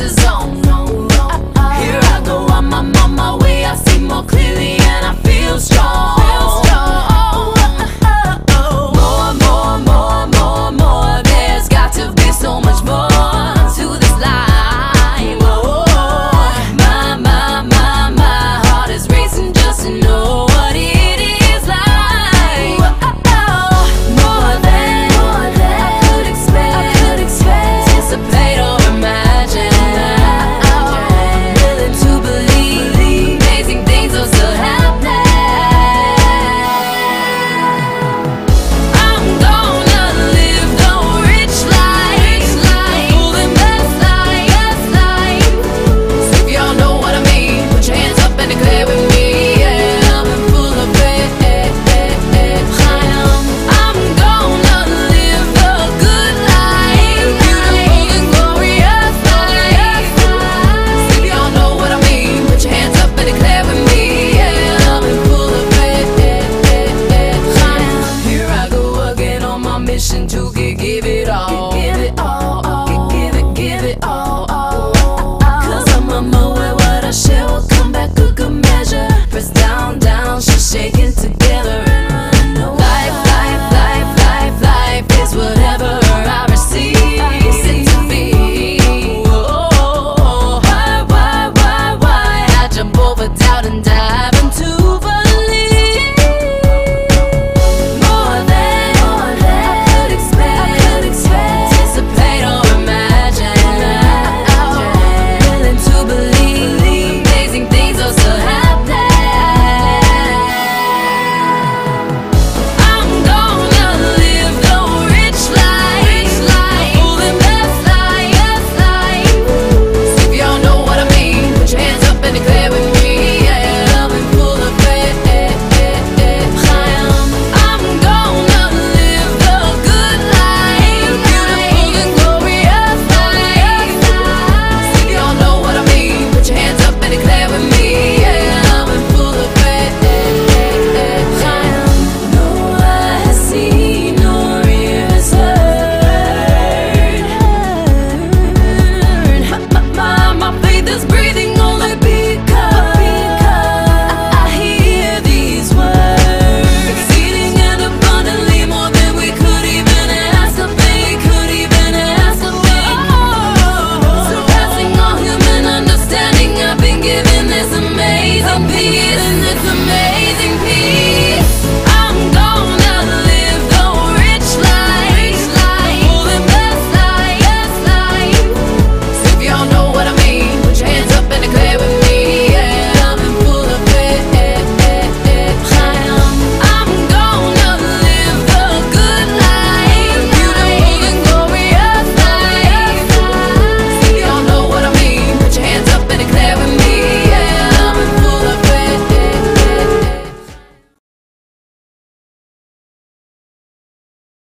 is on. could give it all. Give it all.